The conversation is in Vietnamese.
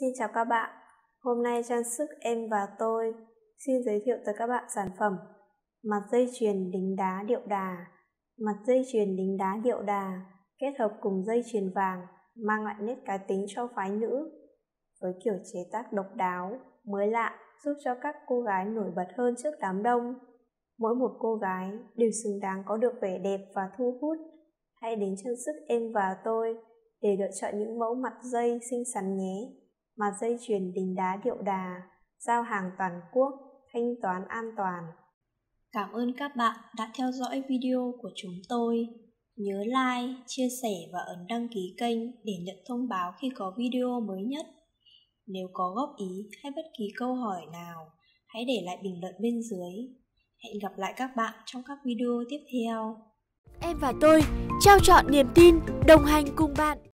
Xin chào các bạn, hôm nay trang sức em và tôi xin giới thiệu tới các bạn sản phẩm mặt dây chuyền đính đá điệu đà. Mặt dây chuyền đính đá điệu đà kết hợp cùng dây chuyền vàng mang lại nét cá tính cho phái nữ với kiểu chế tác độc đáo, mới lạ giúp cho các cô gái nổi bật hơn trước đám đông. Mỗi một cô gái đều xứng đáng có được vẻ đẹp và thu hút. Hãy đến trang sức em và tôi để lựa chọn những mẫu mặt dây xinh xắn nhé. Mặt dây chuyền đình đá điệu đà, giao hàng toàn quốc, thanh toán an toàn. Cảm ơn các bạn đã theo dõi video của chúng tôi. Nhớ like, chia sẻ và ấn đăng ký kênh để nhận thông báo khi có video mới nhất. Nếu có góp ý hay bất kỳ câu hỏi nào, hãy để lại bình luận bên dưới. Hẹn gặp lại các bạn trong các video tiếp theo. Em và tôi trao chọn niềm tin, đồng hành cùng bạn.